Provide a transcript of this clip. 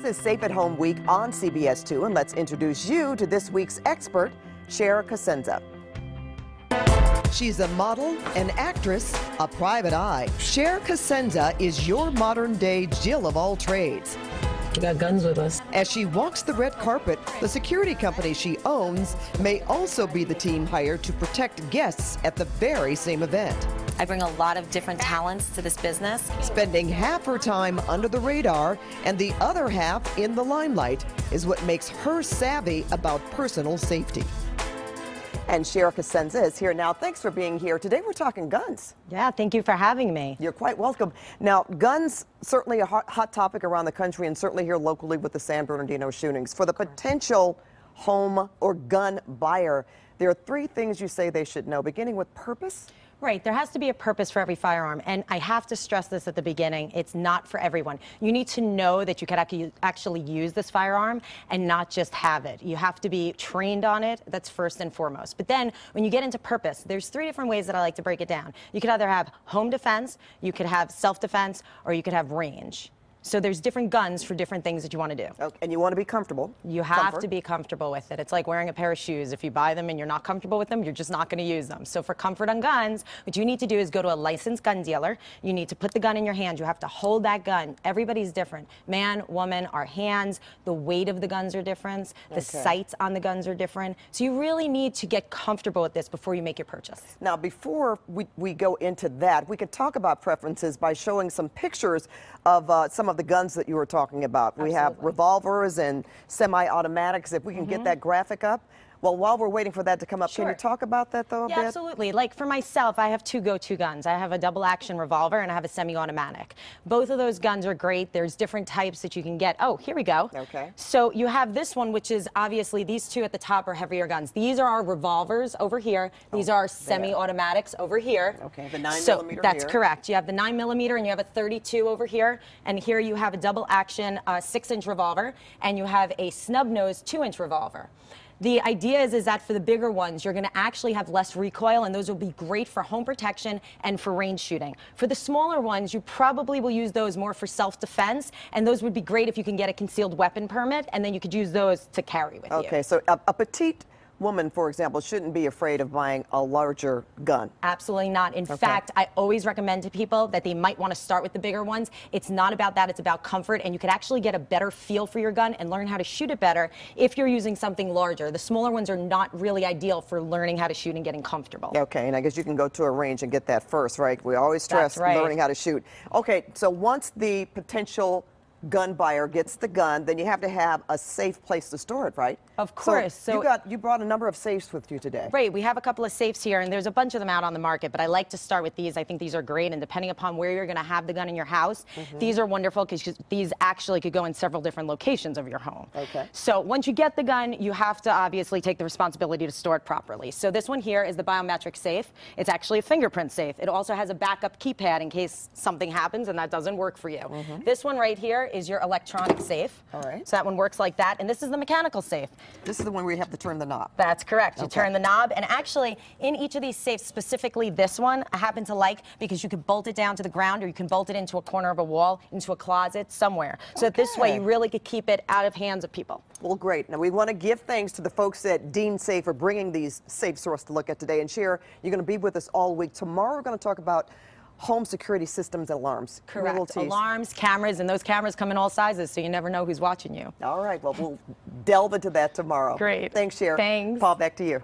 This is Safe at Home Week on CBS 2, and let's introduce you to this week's expert, Cher Cosenza. She's a model, an actress, a private eye. Cher Cosenza is your modern day Jill of all trades. We got guns with us. As she walks the red carpet, the security company she owns may also be the team hired to protect guests at the very same event. I bring a lot of different talents to this business. Spending half her time under the radar and the other half in the limelight is what makes her savvy about personal safety. And Cher Cosenza is here now. Thanks for being here. Today we're talking guns. Yeah, thank you for having me. You're quite welcome. Now, guns certainly a hot, hot topic around the country and certainly here locally with the San Bernardino shootings. For the potential home or gun buyer, there are three things you say they should know, beginning with purpose. Right, there has to be a purpose for every firearm, and I have to stress this at the beginning, it's not for everyone. You need to know that you could actually use this firearm and not just have it. You have to be trained on it, that's first and foremost. But then, when you get into purpose, there's three different ways that I like to break it down. You could either have home defense, you could have self-defense, or you could have range. So there's different guns for different things that you want to do. Okay, and you want to be comfortable. You have Comfort. to be comfortable with it. It's like wearing a pair of shoes. If you buy them and you're not comfortable with them, you're just not going to use them. So for comfort on guns, what you need to do is go to a licensed gun dealer. You need to put the gun in your hand. You have to hold that gun. Everybody's different. Man, woman, our hands, the weight of the guns are different. The okay. sights on the guns are different. So you really need to get comfortable with this before you make your purchase. Now, before we, we go into that, we could talk about preferences by showing some pictures of uh, some of the guns that you were talking about. Absolutely. We have revolvers and semi-automatics. If we can mm -hmm. get mm-hmm. that graphic up. Well, while we're waiting for that to come up, sure. can you talk about that though a yeah, bit? Absolutely. Like for myself, I have two go-to guns. I have a double action revolver and I have a semi-automatic. Both of those guns are great. There's different types that you can get. Oh, here we go. Okay. So you have this one, which is obviously these two at the top are heavier guns. These are our revolvers over here. These oh, are semi-automatics over here. Okay, the nine so millimeter That's here. correct. You have the nine millimeter and you have a 32 over here. And here you have a double action uh, six inch revolver and you have a snub nose two inch revolver. The idea is, is that for the bigger ones, you're going to actually have less recoil, and those will be great for home protection and for range shooting. For the smaller ones, you probably will use those more for self-defense, and those would be great if you can get a concealed weapon permit, and then you could use those to carry with okay, you. Okay, so a, a petite woman, for example, shouldn't be afraid of buying a larger gun. Absolutely not. In okay. fact, I always recommend to people that they might want to start with the bigger ones. It's not about that. It's about comfort, and you could actually get a better feel for your gun and learn how to shoot it better if you're using something larger. The smaller ones are not really ideal for learning how to shoot and getting comfortable. Okay, and I guess you can go to a range and get that first, right? We always stress right. learning how to shoot. Okay, so once the potential gun buyer gets the gun, then you have to have a safe place to store it, right? Of course. So, so, you got you brought a number of safes with you today. Right. We have a couple of safes here, and there's a bunch of them out on the market. But I like to start with these. I think these are great, and depending upon where you're going to have the gun in your house, mm -hmm. these are wonderful because these actually could go in several different locations of your home. Okay. So once you get the gun, you have to obviously take the responsibility to store it properly. So this one here is the biometric safe. It's actually a fingerprint safe. It also has a backup keypad in case something happens and that doesn't work for you. Mm -hmm. This one right here is your electronic safe. All right. So that one works like that. And this is the mechanical safe. This is the one where you have to turn the knob. That's correct. You okay. turn the knob. And actually, in each of these safes, specifically this one, I happen to like because you can bolt it down to the ground or you can bolt it into a corner of a wall, into a closet, somewhere. So okay. that this way you really could keep it out of hands of people. Well, great. Now, we want to give thanks to the folks at Dean Safe for bringing these safes for us to look at today. And Cher, you're going to be with us all week. Tomorrow, we're going to talk about home security systems alarms. Correct. Alarms, cameras, and those cameras come in all sizes, so you never know who's watching you. All right. Well, we'll delve into that tomorrow. Great. Thanks, Cher. Thanks. Paul, back to you.